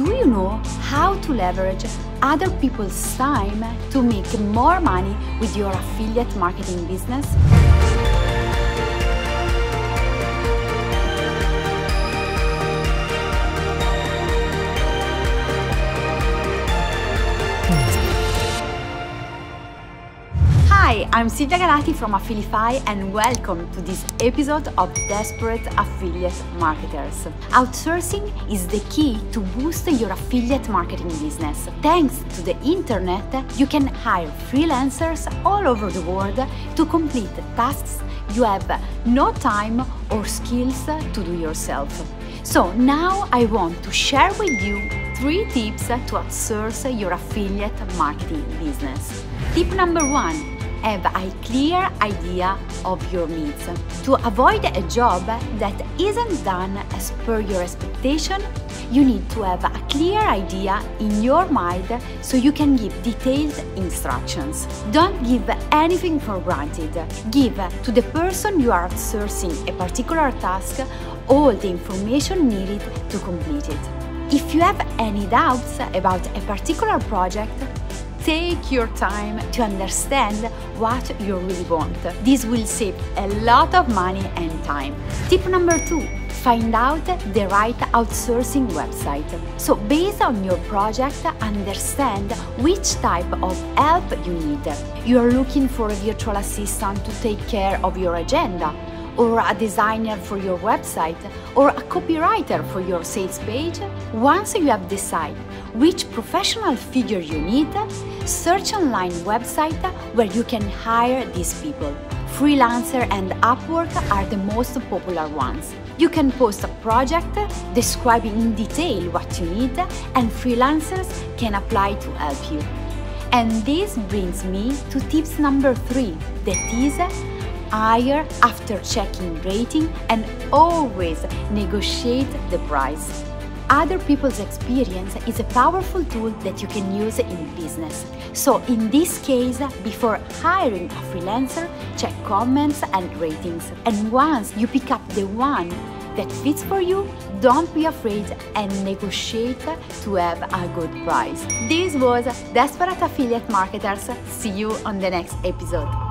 Do you know how to leverage other people's time to make more money with your affiliate marketing business? Hi, I'm Silvia Galati from Affilify and welcome to this episode of Desperate Affiliate Marketers. Outsourcing is the key to boost your affiliate marketing business. Thanks to the internet, you can hire freelancers all over the world to complete tasks you have no time or skills to do yourself. So now I want to share with you three tips to outsource your affiliate marketing business. Tip number one have a clear idea of your needs. To avoid a job that isn't done as per your expectation, you need to have a clear idea in your mind so you can give detailed instructions. Don't give anything for granted. Give to the person you are outsourcing a particular task all the information needed to complete it. If you have any doubts about a particular project, take your time to understand what you really want. This will save a lot of money and time. Tip number two find out the right outsourcing website. So, based on your project, understand which type of help you need. You are looking for a virtual assistant to take care of your agenda or a designer for your website, or a copywriter for your sales page? Once you have decided which professional figure you need, search online website where you can hire these people. Freelancer and Upwork are the most popular ones. You can post a project describing in detail what you need, and freelancers can apply to help you. And this brings me to tips number three that is hire after checking rating and always negotiate the price. Other people's experience is a powerful tool that you can use in business. So, in this case, before hiring a freelancer, check comments and ratings. And once you pick up the one that fits for you, don't be afraid and negotiate to have a good price. This was Desperate Affiliate Marketers. See you on the next episode.